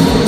you.